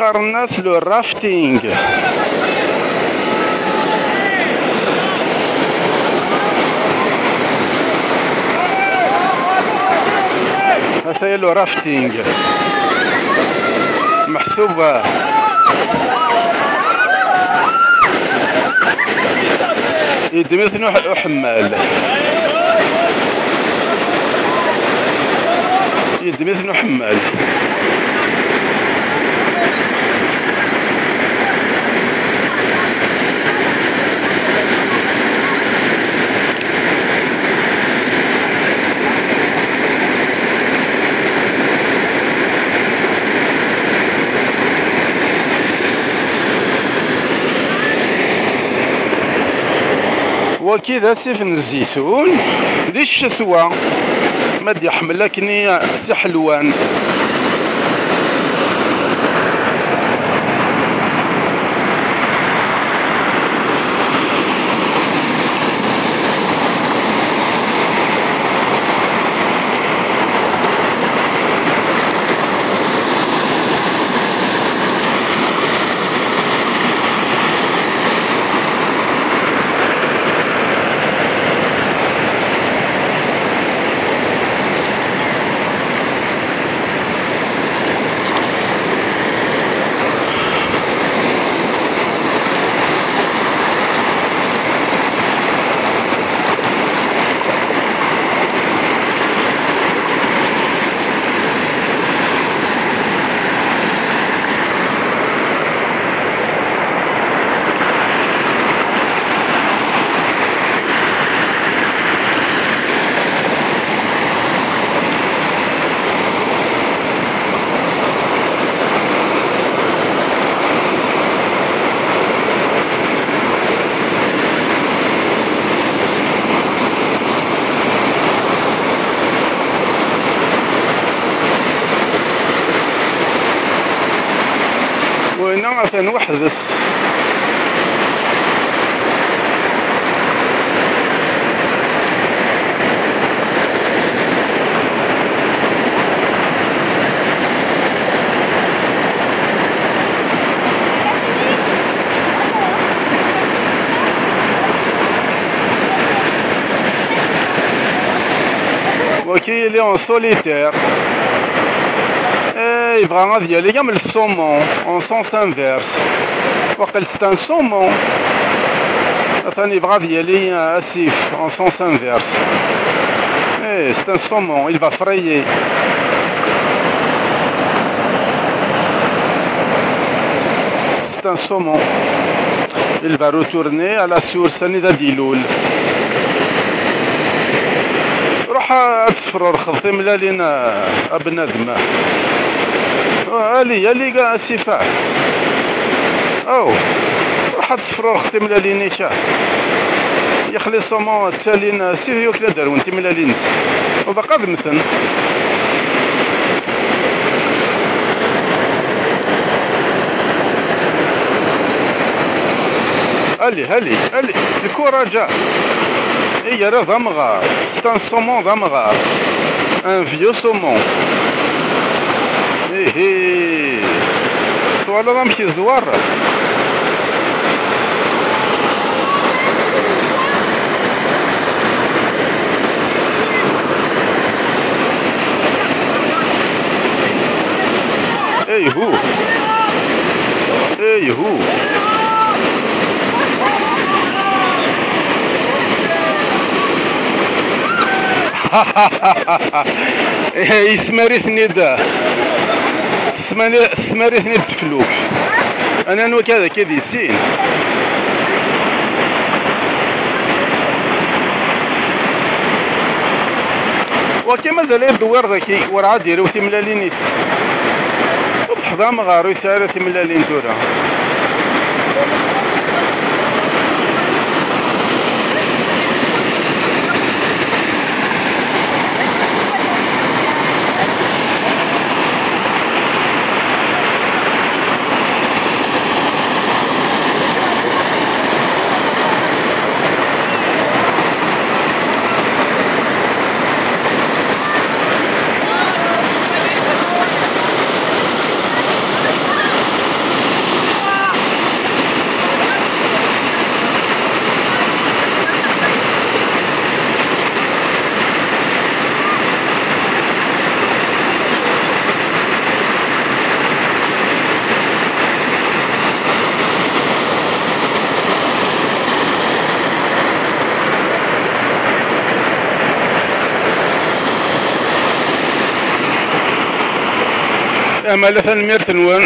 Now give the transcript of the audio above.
الناس لو رافتينغ هذا لو رافتينغ. محسوبة. يدمث نوح الأحمال. يدمث نوح حمال وكذا سيفن الزيتون. ذي الشتوى. ما يحمل لكني سحلوان. وهنا مثلا وحدس وكي اللي اون سوليتير يبغى غادي يالي كاع من الثومون اون سونس انفيرس وقال سي ان سومون ثاني يبغى غادي يالي اسيف اون سونس انفيرس ايه سي ان سومون il va frayer c'est un saumon il va retourner à la source نذا ديلول روح تصفرور خلطي ملالين ابنادم الي الي كاع السفاح أو روح تصفرور خطي ملالين يا يخلي صومون تسالين سيه يوكل دار وانت ملالين وبقى مثلا الي هلي الي الكرة جا هي راه ضمغار ستان سومون ضمغار أن فيو سومون. إيه إيه. Давай нам хизуара. Эй, ху. Эй, ху. Ха-ха-ха-ха-ха. Эй, смотри, не да. سماري ثني تفلوك أنا نو كذا كذا سين. وكي مازال يدور ذاكي ورا ديرو ثملالينيس بصح ذا مغارو يسار ثملالين تورا امال ثنمير تنوان